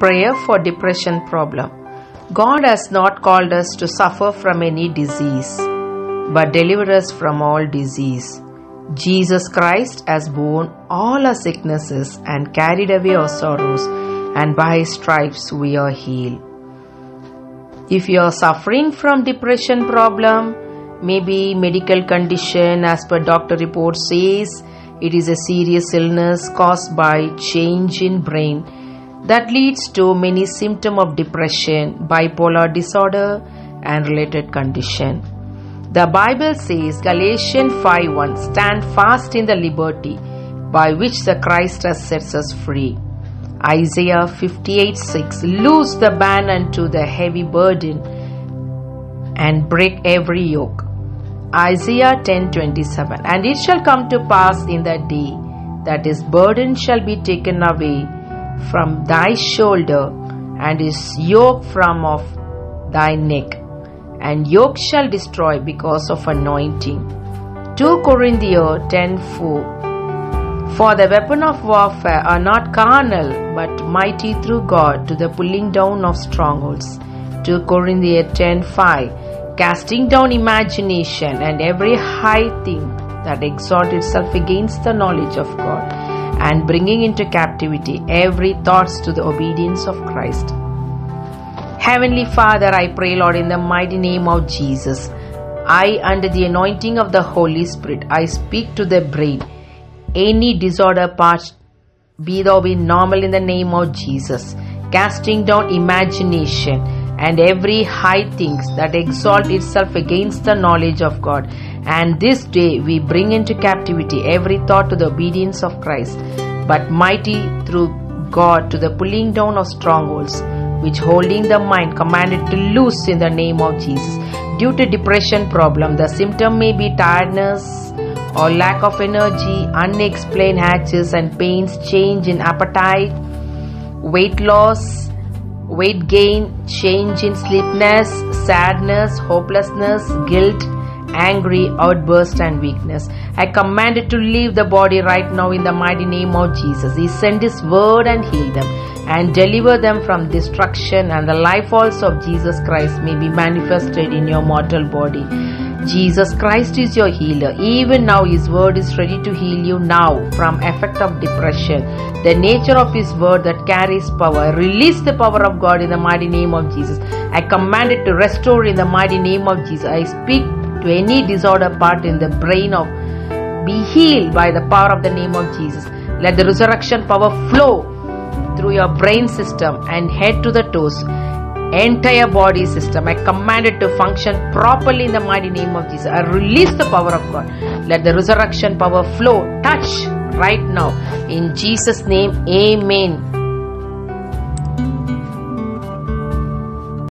Prayer for depression problem. God has not called us to suffer from any disease, but deliver us from all disease. Jesus Christ has borne all our sicknesses and carried away our sorrows, and by his stripes we are healed. If you are suffering from depression problem, maybe medical condition as per doctor report says it is a serious illness caused by change in brain that leads to many symptom of depression, bipolar disorder and related condition. The Bible says Galatians 5:1 stand fast in the liberty by which the Christ has set us free. Isaiah 58:6 loose the band unto the heavy burden and break every yoke. Isaiah 10:27 And it shall come to pass in that day that his burden shall be taken away from thy shoulder and his yoke from off thy neck and yoke shall destroy because of anointing. 2 Corinthians 10:4 For the weapon of warfare are not carnal but mighty through God to the pulling down of strongholds. 2 Corinthians 10:5 casting down imagination and every high thing that exalts itself against the knowledge of God and bringing into captivity every thoughts to the obedience of Christ. Heavenly Father, I pray, Lord, in the mighty name of Jesus, I, under the anointing of the Holy Spirit, I speak to the brain. Any disorder part, be thou be normal in the name of Jesus, casting down imagination and every high things that exalt itself against the knowledge of God. And this day we bring into captivity every thought to the obedience of Christ, but mighty through God to the pulling down of strongholds, which holding the mind commanded to loose in the name of Jesus. Due to depression problem, the symptom may be tiredness or lack of energy, unexplained hatches and pains, change in appetite, weight loss, weight gain, change in sleepiness, sadness, hopelessness, guilt, angry, outburst, and weakness. I command it to leave the body right now in the mighty name of Jesus. He sent His word and healed them and deliver them from destruction, and the life also of Jesus Christ may be manifested in your mortal body. Jesus Christ is your healer. Even now his word is ready to heal you now from effect of depression. The nature of his word that carries power. Release the power of God in the mighty name of Jesus. I command it to restore in the mighty name of Jesus. I speak to any disorder part in the brain of be healed by the power of the name of Jesus. Let the resurrection power flow through your brain system and head to the toes entire body system. I command it to function properly in the mighty name of Jesus. I release the power of God. Let the resurrection power flow, touch right now. In Jesus' name, Amen.